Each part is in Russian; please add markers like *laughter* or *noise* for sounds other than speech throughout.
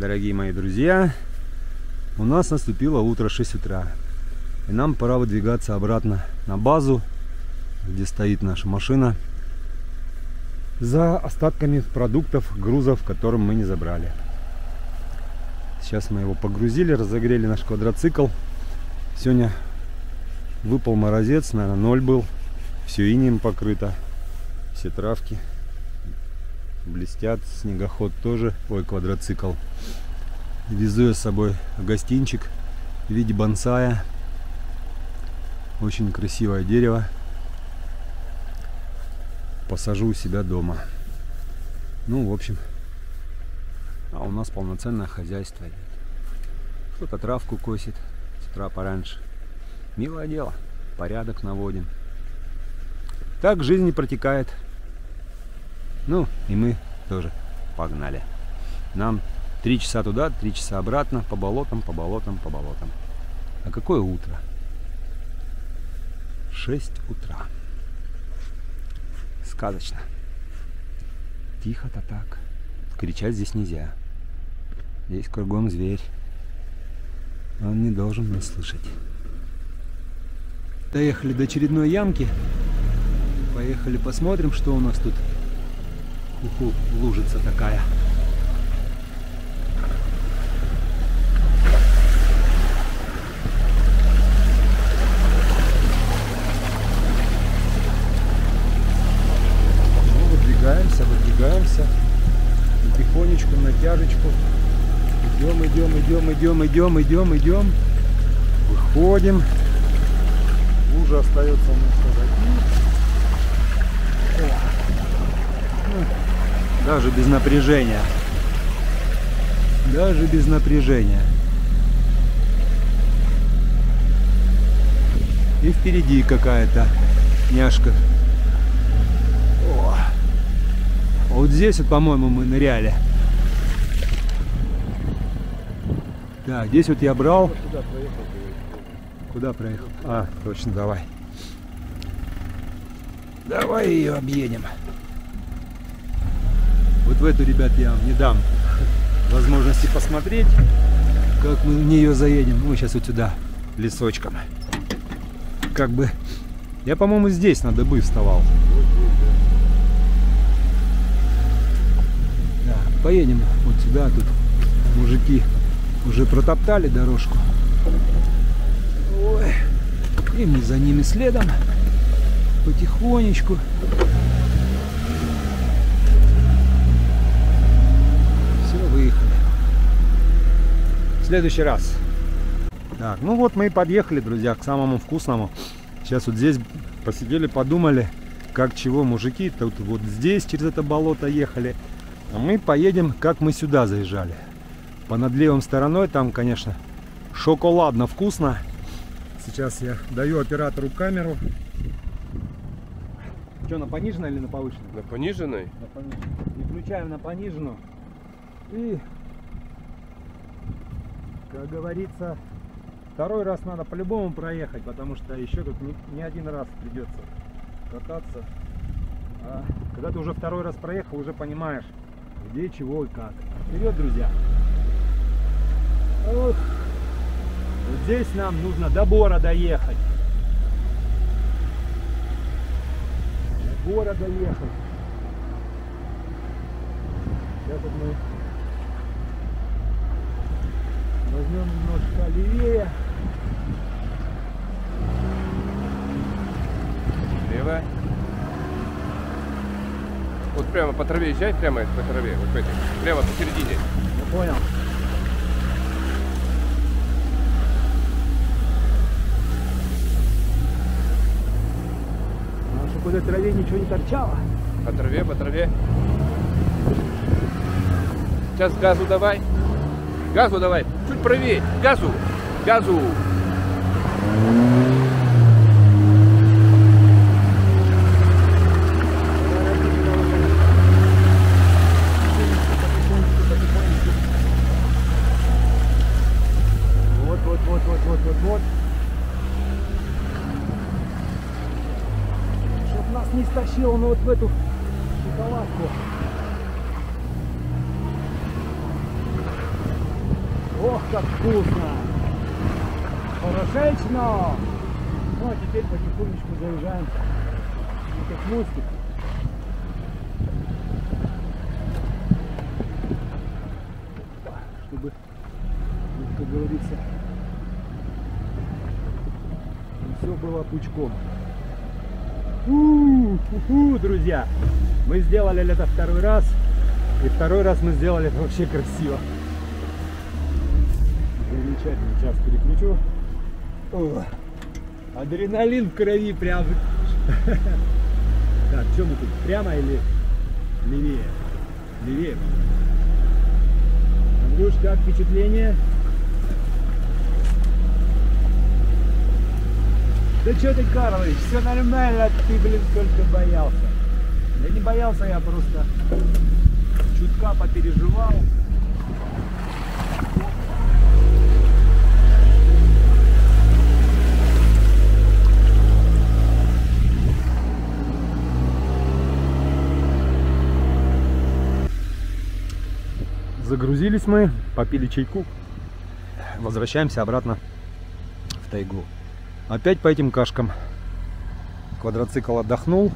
дорогие мои друзья, у нас наступило утро 6 утра. И нам пора выдвигаться обратно на базу, где стоит наша машина, за остатками продуктов, грузов, которым мы не забрали. Сейчас мы его погрузили, разогрели наш квадроцикл. Сегодня выпал морозец, наверное, ноль был. Все инеем покрыто. Все травки блестят. Снегоход тоже. Ой, квадроцикл. Везу я с собой гостинчик в виде бонсая. Очень красивое дерево. Посажу у себя дома. Ну, в общем, а у нас полноценное хозяйство. Кто-то травку косит с утра пораньше. Милое дело. Порядок наводим. Так жизнь не протекает. Ну, и мы тоже погнали. Нам три часа туда, три часа обратно, по болотам, по болотам, по болотам. А какое утро? 6 утра. Сказочно. Тихо-то так. Кричать здесь нельзя. Здесь кругом зверь. Он не должен нас слышать. Доехали до очередной ямки. Поехали посмотрим, что у нас тут. Уху, лужица такая. Ну, выдвигаемся, выдвигаемся. Потихонечку, натяжечку. Идем, идем, идем, идем, идем, идем, идем. Выходим. Лужа остается у нас позади. О. Ну, Даже без напряжения. Даже без напряжения. И впереди какая-то няшка. О. Вот здесь вот, по-моему, мы ныряли. Так, здесь вот я брал. Куда проехал? А, точно, давай. Давай ее объедем. В эту, ребят, я не дам возможности посмотреть, как мы в нее заедем. Мы сейчас вот сюда, лесочком. Как бы... Я, по-моему, здесь на дыбы вставал. Да, поедем вот сюда, тут мужики уже протоптали дорожку. Ой, и мы за ними следом потихонечку. Все, выехали. В следующий раз. Так, ну вот мы и подъехали, друзья, к самому вкусному. Сейчас вот здесь посидели, подумали, как чего мужики тут вот здесь через это болото ехали. А мы поедем, как мы сюда заезжали. По над левой стороной там, конечно, шоколадно вкусно. Сейчас я даю оператору камеру. Что, на пониженной или на повышенной? На пониженной? На пониженной. И включаем на пониженную. И, как говорится, второй раз надо по-любому проехать, потому что еще тут не, не один раз придется кататься. А когда ты уже второй раз проехал, уже понимаешь, где, чего и как. Вперед, друзья! Ох. Вот здесь нам нужно до Бора доехать. До Бора доехать. Сейчас вот мы возьмем немножко левее. Левая. Вот прямо по траве езжай, прямо по траве, вот по этой. Прямо посередине. Я понял. Чтобы в этой траве ничего не торчало. По траве, по траве. Сейчас газу давай. Газу давай. Чуть правее. Газу. Газу. Вот, вот, вот, вот, вот, вот, вот. Чтоб нас не стащило, ну вот в эту шоколадку. Ох, как вкусно! Хорошечно! Ну а теперь потихонечку заезжаем на этот мостик. Чтобы, как говорится, все было пучком. У-у-у, друзья! Мы сделали это второй раз. И второй раз мы сделали это вообще красиво. Замечательно. Сейчас переключу. О, адреналин в крови прям. *laughs* Так, что мы тут? Прямо или левее? Левее. Андрюш, как впечатление? Да что ты, Карлович, все нормально, ты, блин, только боялся. Да не боялся я просто чутка попереживал. Загрузились мы, попили чайку, возвращаемся обратно в тайгу. Опять по этим кашкам. Квадроцикл отдохнул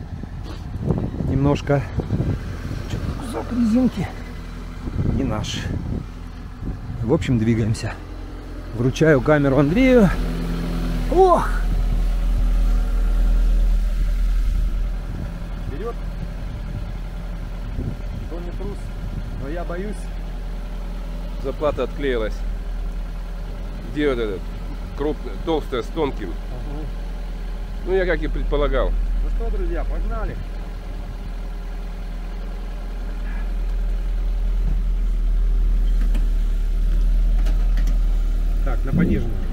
немножко. Кусок резинки не наш. В общем, двигаемся. Вручаю камеру Андрею. Ох! Вперед! Кто не трус, но я боюсь. Заплата отклеилась. Где вот этот? Крупная, толстая, с тонким. Ну, я как и предполагал. Ну что, друзья, погнали! Так, на пониженную.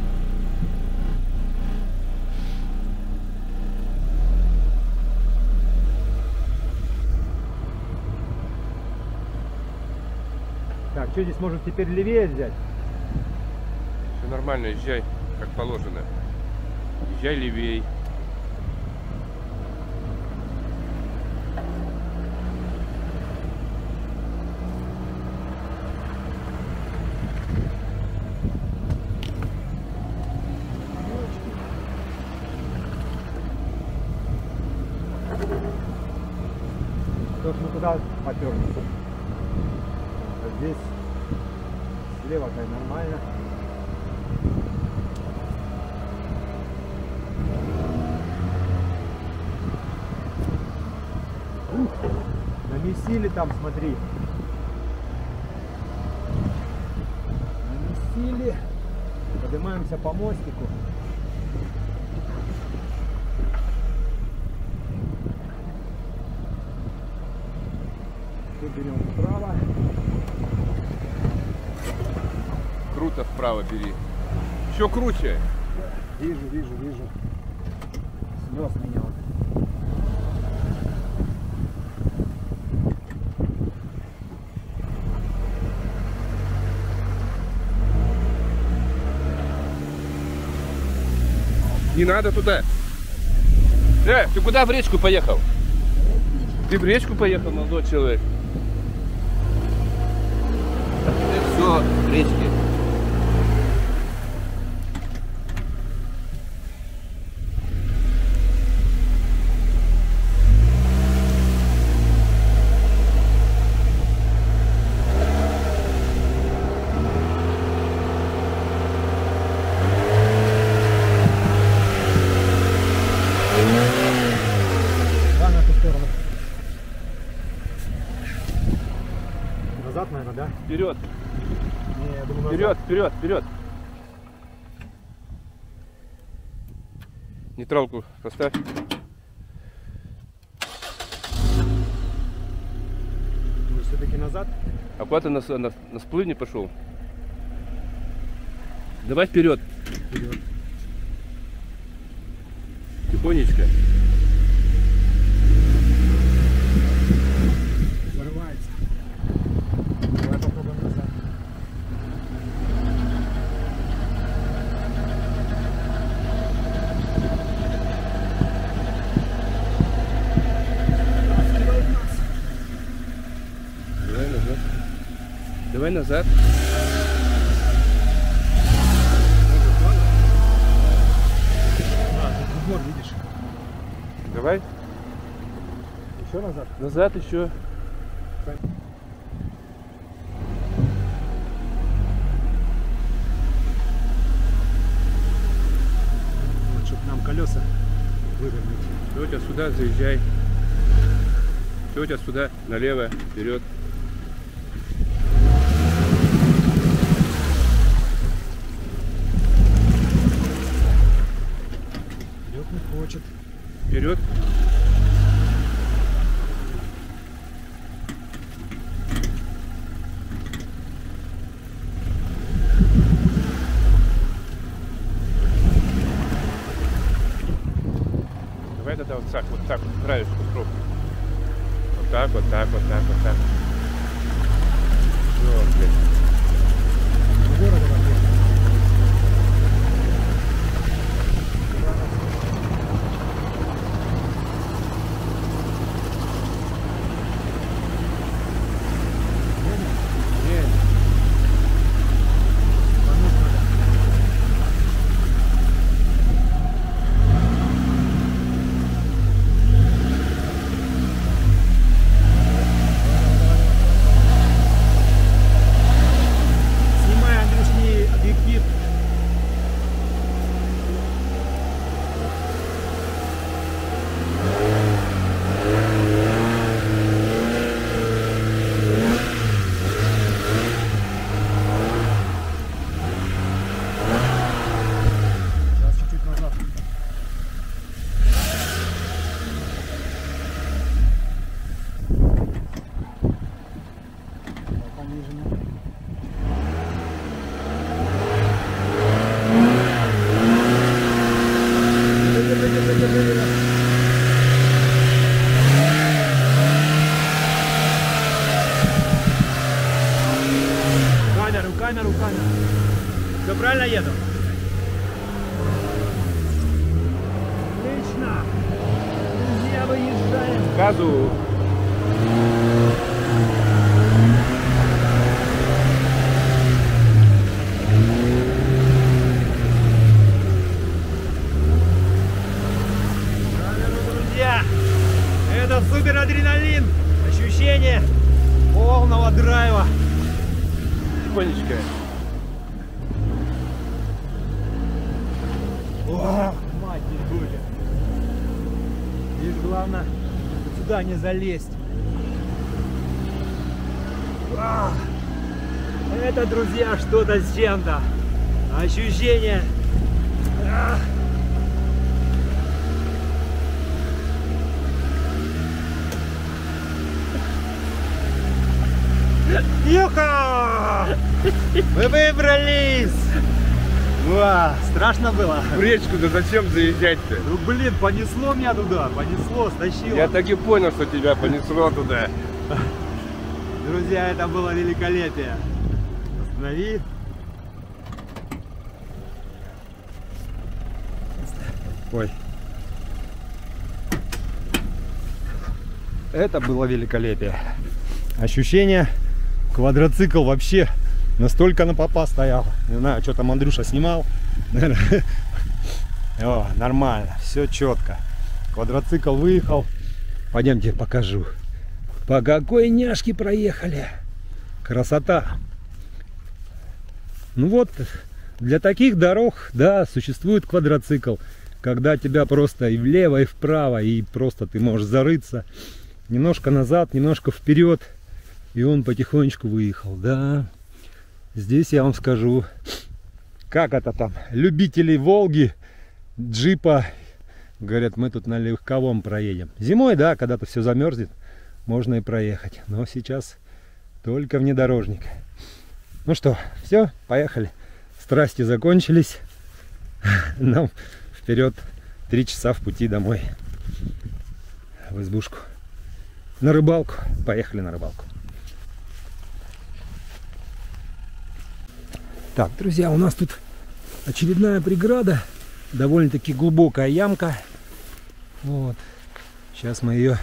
Что здесь может теперь левее взять? Все нормально, езжай, как положено. Езжай левей. Что ж мы куда поперлись? А Здесь слева-то нормально. Ух, намесили там, смотри. Намесили. Поднимаемся по мостику. Тут берем вправо. Круто вправо бери. Еще круче. Вижу, вижу, вижу. Снес меня. Не надо туда. Э, ты куда в речку поехал? Ты в речку поехал, молодой человек? Все, в речке. Да, на эту сторону. Назад, наверное, да? Вперед, Не, я думаю, вперед, вперед, вперед. Нейтралку поставь. Может, все-таки назад? А куда ты на, на, на сплыв не пошел? Давай вперед. Вперед. Тихонечко. давай назад. Видишь? Давай. Еще назад? Назад еще. Вот, чтобы нам колеса выровнять. Тетя, сюда заезжай. Тетя, сюда, налево, вперед. Камеру. Все правильно еду? Отлично. Друзья, выезжаем. газу. Друзья, это супер адреналин. Ощущение полного драйва. Тихонечко. Ох, мать не будет. Лишь главное сюда не залезть. Ах, это, друзья, что-то с чем-то. Ощущение. Ах. Юха! Мы выбрались! Уа, страшно было? В речку, да зачем заезжать-то? Ну блин, понесло меня туда, понесло, стащило. Я так и понял, что тебя понесло туда. Друзья, это было великолепие. Останови. Ой. Это было великолепие. Ощущение, квадроцикл вообще настолько на попа стоял. Не знаю, что там Андрюша снимал. *laughs* О, нормально, все четко. Квадроцикл выехал. Пойдемте покажу. По какой няшке проехали. Красота. Ну вот, для таких дорог, да, существует квадроцикл. Когда тебя просто и влево, и вправо, и просто ты можешь зарыться. Немножко назад, немножко вперед. И он потихонечку выехал, да. Здесь я вам скажу, как это там, любителей Волги, джипа, говорят, мы тут на легковом проедем. Зимой, да, когда-то все замерзнет, можно и проехать. Но сейчас только внедорожник. Ну что, все, поехали. Страсти закончились. *laughs* Нам вперед три часа в пути домой. В избушку. На рыбалку. Поехали на рыбалку. Так, друзья, у нас тут очередная преграда. Довольно-таки глубокая ямка. Вот. Сейчас мы ее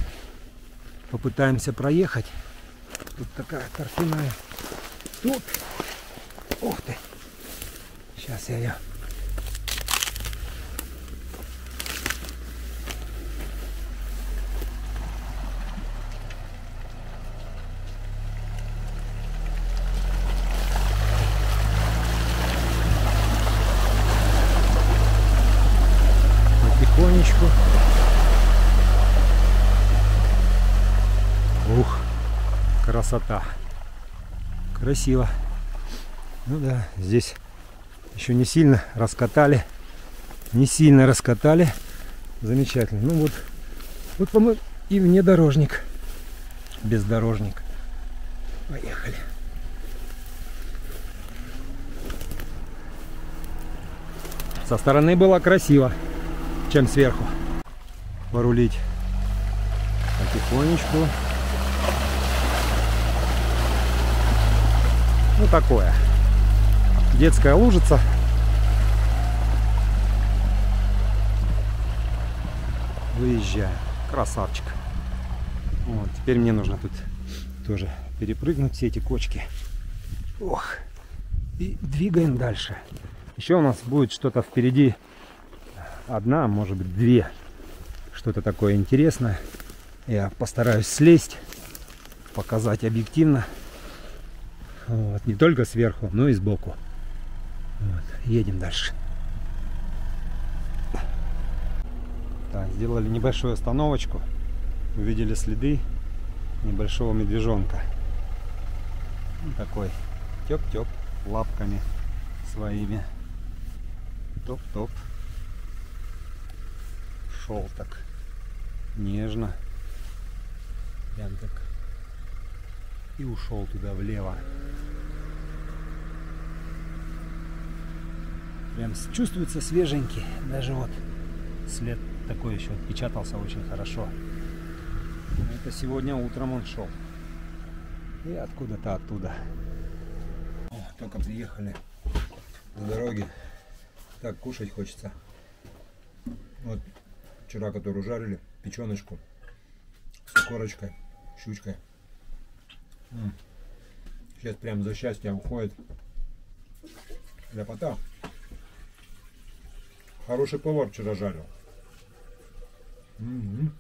попытаемся проехать. Тут такая торфяная. Тут. Ух ты. Сейчас я ее. Красота. Красиво. Ну да, здесь еще не сильно раскатали. Не сильно раскатали. Замечательно. Ну вот, вот по-моему, и внедорожник. Бездорожник. Поехали. Со стороны было красиво, чем сверху. Порулить потихонечку. Ну такое. Детская лужица. Выезжаем. Красавчик. Вот, теперь мне нужно тут тоже перепрыгнуть все эти кочки. Ох. И двигаем дальше. Еще у нас будет что-то впереди. Одна, может быть, две. Что-то такое интересное. Я постараюсь слезть, показать объективно. Вот. Не только сверху, но и сбоку. Вот. Едем дальше. Так, сделали небольшую остановочку. Увидели следы небольшого медвежонка. Ну, такой тёп-тёп лапками своими. Топ-топ. Шел так нежно. Прям так. И ушел туда влево. Прям чувствуется свеженький. Даже вот след такой еще отпечатался очень хорошо. Это сегодня утром он шел. И откуда-то оттуда. Только приехали с дороги. Так, кушать хочется. Вот вчера, которую жарили, печеночку с корочкой, щучкой. Сейчас прям за счастье уходит. Ляпота. Хороший повар вчера жарил. Мгм.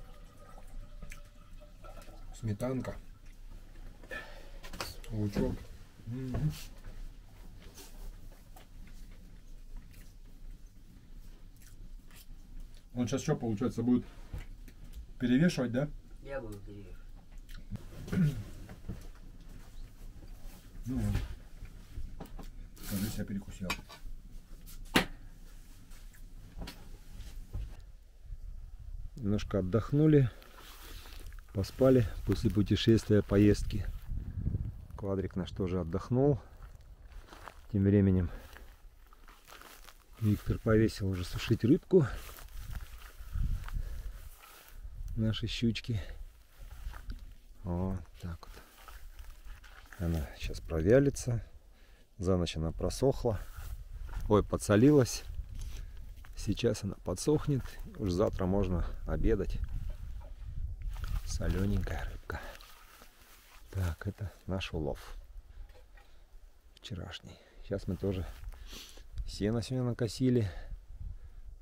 Сметанка. Лучок. Мгм. Он сейчас что получается будет перевешивать, да? Я буду перевешивать. Ну вот. Кажись, я перекусил. Немножко отдохнули, поспали после путешествия, поездки. Квадрик наш тоже отдохнул. Тем временем Виктор повесил уже сушить рыбку. Наши щучки. Вот так вот. Она сейчас провялится. За ночь она просохла. Ой, подсолилась. Сейчас она подсохнет. Уж завтра можно обедать. Солененькая рыбка. Так, это наш улов. Вчерашний. Сейчас мы тоже сено сегодня накосили.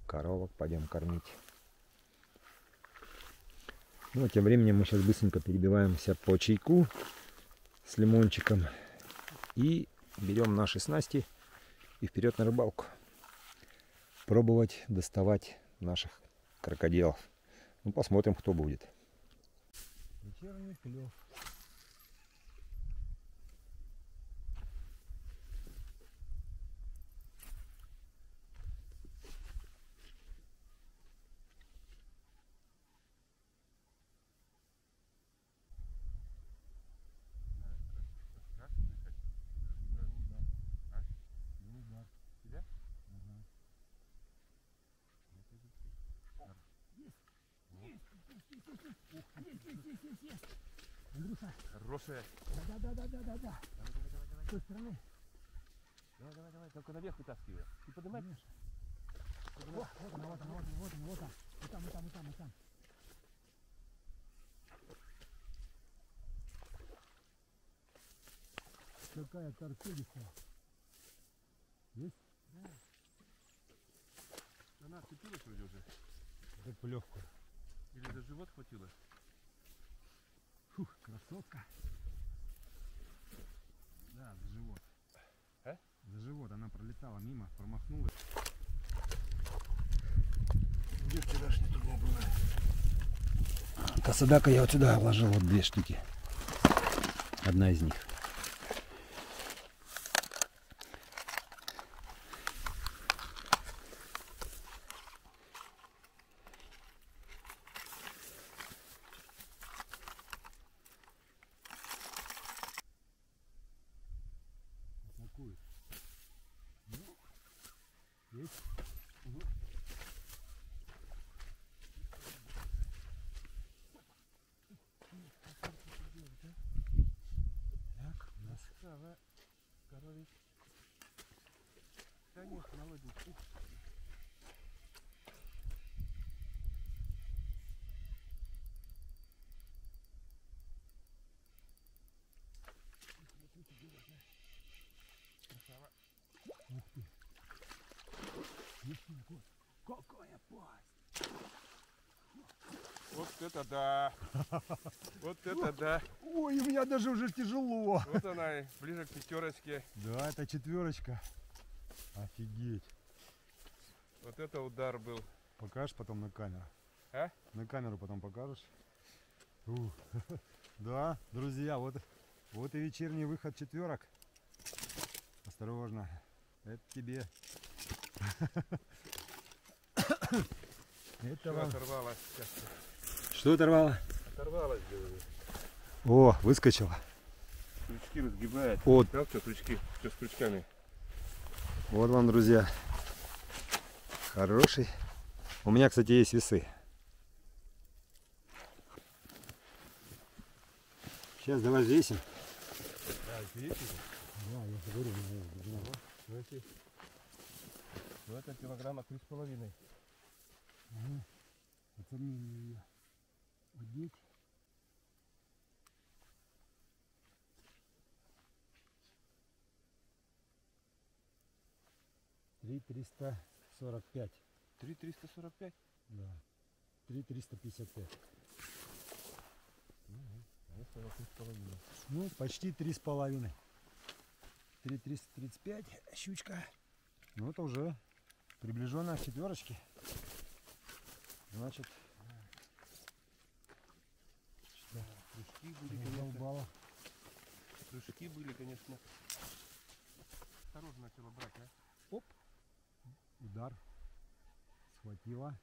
Коровок пойдем кормить. Ну, а тем временем мы сейчас быстренько перебиваемся по чайку с лимончиком. И берем наши снасти и вперед на рыбалку. Пробовать доставать наших крокодилов. Ну, посмотрим, кто будет. Вечерний клев. Хорошая. Да, да, да, да, да, да. С той стороны. Давай, давай, давай, только наверх вытаскивай. И поднимай. О, вот она, вот она, вот она, вот она, вот она. Вот там, вот там, вот там, вот там. Какая картелица. Есть? Она вцепилась вроде уже. Как легкую. Или за живот хватило? Фух, красотка. Да, за живот. А? За живот она пролетала мимо, промахнулась. Где вчерашний тут не было? Косодака я вот сюда вложил вот две штуки. одна из них. Атакует. Ну, есть. Мгм. Так, у нас Ага. Коровик. Конечно, молодец. Ух. Красава. Какая пасть! Вот это да! *laughs* Вот это да! Ой, у меня даже уже тяжело. Вот она, ближе к пятерочке. Да, это четверочка. Офигеть. Вот это удар был. Покажешь потом на камеру? А? На камеру потом покажешь? Ух. *laughs* Да, друзья, вот, вот и вечерний выход четверок. Осторожно. Это тебе. Это Все вам. оторвалось. Сейчас. Что оторвало? Оторвалось, говорю. О, выскочила. Крючки разгибает. Вот. Как что крючки? Что с крючками? Вот вам, друзья. Хороший. У меня, кстати, есть весы. Сейчас давай взвесим. Да, видите? Да, я говорю, Давайте. Ну это килограмма три с половиной. Это мне ее одеть. 3,345. 3,345? Да. 3,355. Угу. Ну, почти 3,5. 3,335 щучка. Ну, это уже приближенная к. Значит, что? Прыжки были, конечно. Прыжки были, конечно. Осторожно начало брать, а? Удар. Схватила.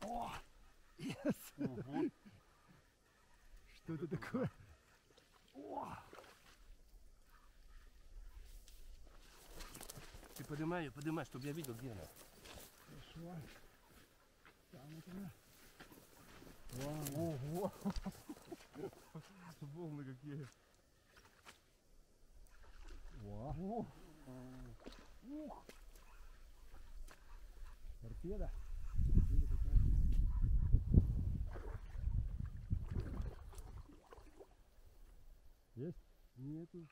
О! Ого. Что это такое? О! Ты поднимай ее, поднимай, чтобы я видел, где она. Хорошо. Там вот она. Вау. Ого! *laughs* Волны какие. Во. Ух. Торпеда. Есть? Нету.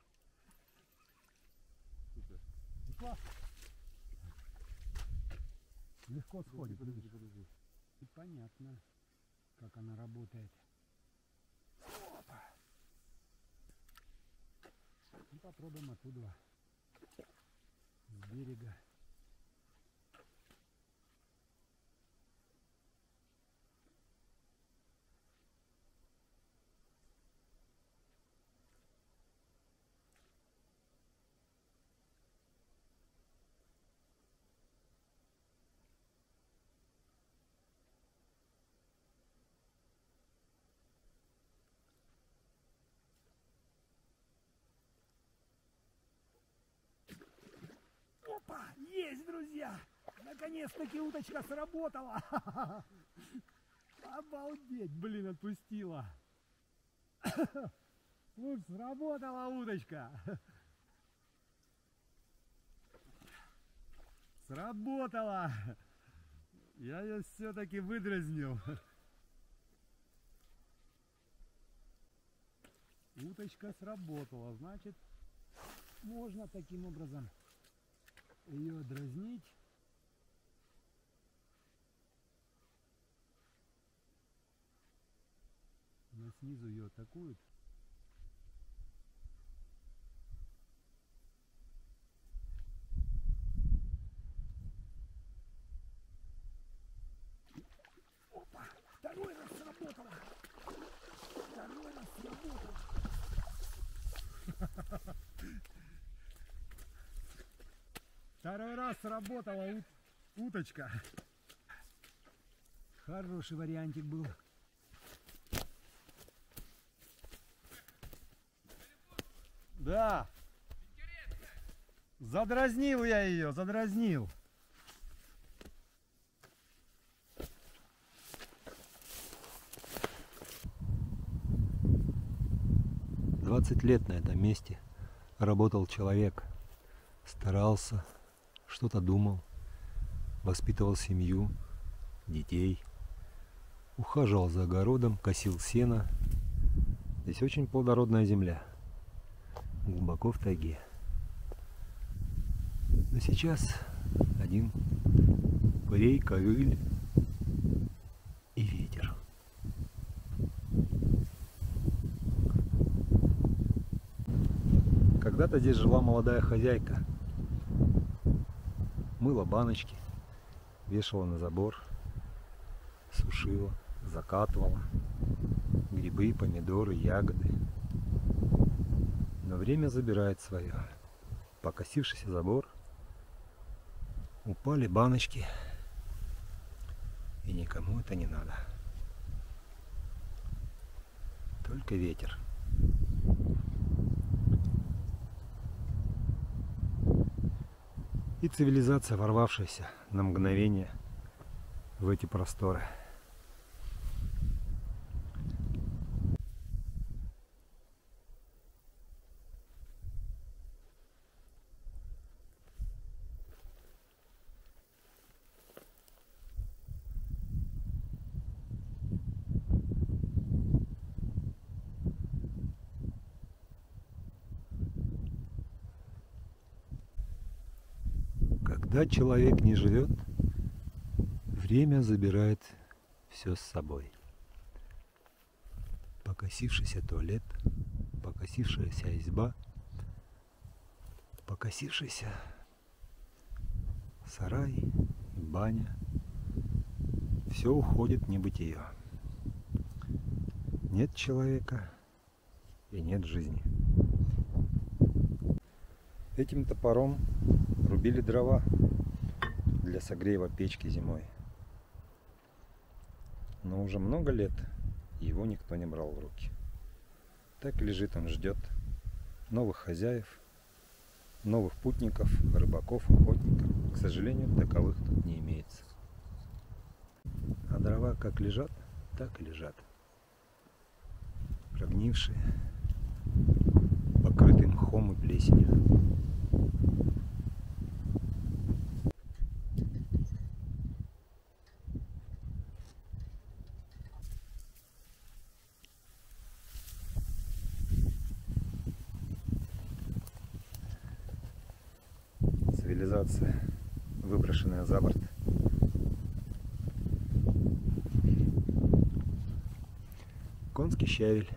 Ушла? Легко сходит. Подожди, подожди. И понятно, как она работает. Опа. Ну, попробуем оттуда. С берега. Опа! Есть, друзья! Наконец-таки уточка сработала! *laughs* Обалдеть, блин, отпустила! *laughs* Уж сработала удочка! *laughs* Сработала! Я ее все-таки выдразнил. Уточка сработала, значит, можно таким образом ее дразнить. Она снизу ее атакует. Опа! Второй раз сработало! Второй раз сработало! Заработала ут- уточка. Хороший вариантик был. Да. Задразнил я ее, задразнил. Двадцать лет на этом месте работал человек. Старался, что-то думал, воспитывал семью, детей. Ухаживал за огородом, косил сено. Здесь очень плодородная земля глубоко в тайге. Но сейчас один пырей, ковыль и ветер. Когда-то здесь жила молодая хозяйка. Мыла баночки, вешала на забор, сушила, закатывала грибы, помидоры, ягоды. Но время забирает свое. Покосившийся забор, упали баночки, и никому это не надо. Только ветер. И цивилизация, ворвавшаяся на мгновение в эти просторы. Когда человек не живет, время забирает все с собой. Покосившийся туалет, покосившаяся изба, покосившийся сарай баня. Все уходит в небытие. Нет человека и нет жизни. Этим топором рубили дрова для согрева печки зимой. Но уже много лет его никто не брал в руки. Так лежит он, ждет новых хозяев, новых путников, рыбаков, охотников. К сожалению, таковых тут не имеется. А дрова как лежат, так и лежат. Прогнившие, покрытые мхом и плесенью. Цивилизация, выброшенная за борт. Конский щавель.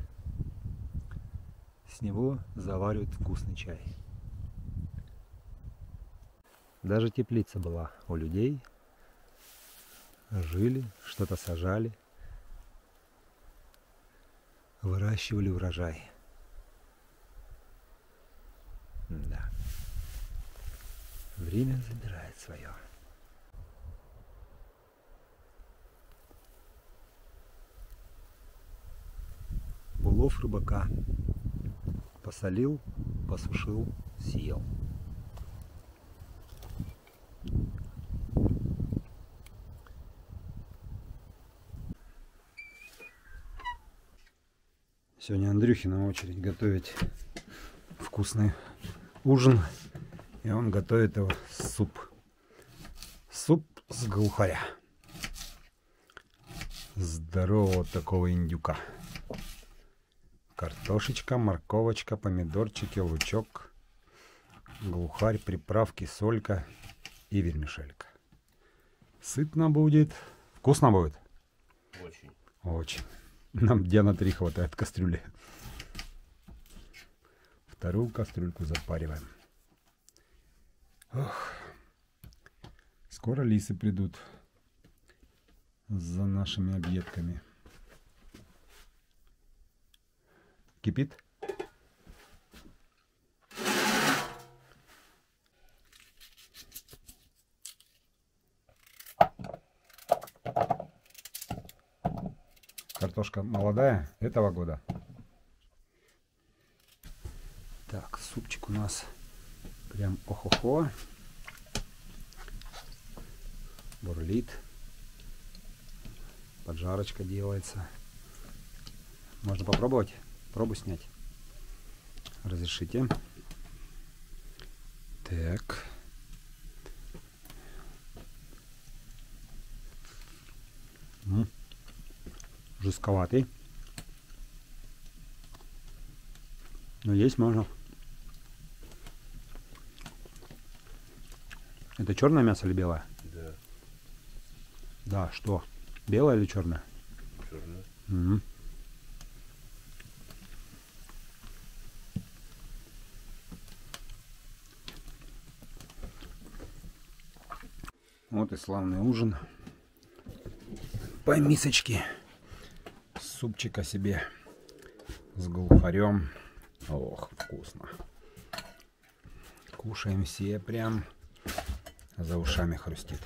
С него заваривают вкусный чай. Даже теплица была у людей. Жили, что-то сажали. Выращивали урожай. Да. Время забирает свое. Улов рыбака. Посолил, посушил, съел. Сегодня Андрюхина очередь готовить вкусный ужин. И он готовит его суп. Суп с глухаря. Здорового такого индюка. Картошечка, морковочка, помидорчики, лучок, глухарь, приправки, солька и вермишелька. Сытно будет. Вкусно будет? Очень. Очень. Нам дня на три хватает кастрюли. Вторую кастрюльку запариваем. Ох. Скоро лисы придут за нашими объедками. Кипит? Картошка молодая этого года. Так, супчик у нас прям охо-хо. Бурлит. Поджарочка делается. Можно попробовать? Пробу снять. Разрешите. Так. М. Жестковатый. Но есть можно. Это черное мясо или белое? Да, Да, что? Белое или черное? черное. Мгм. Вот и славный ужин. По мисочке супчика себе с глухарем. Ох, вкусно. Кушаем все прям за ушами хрустит.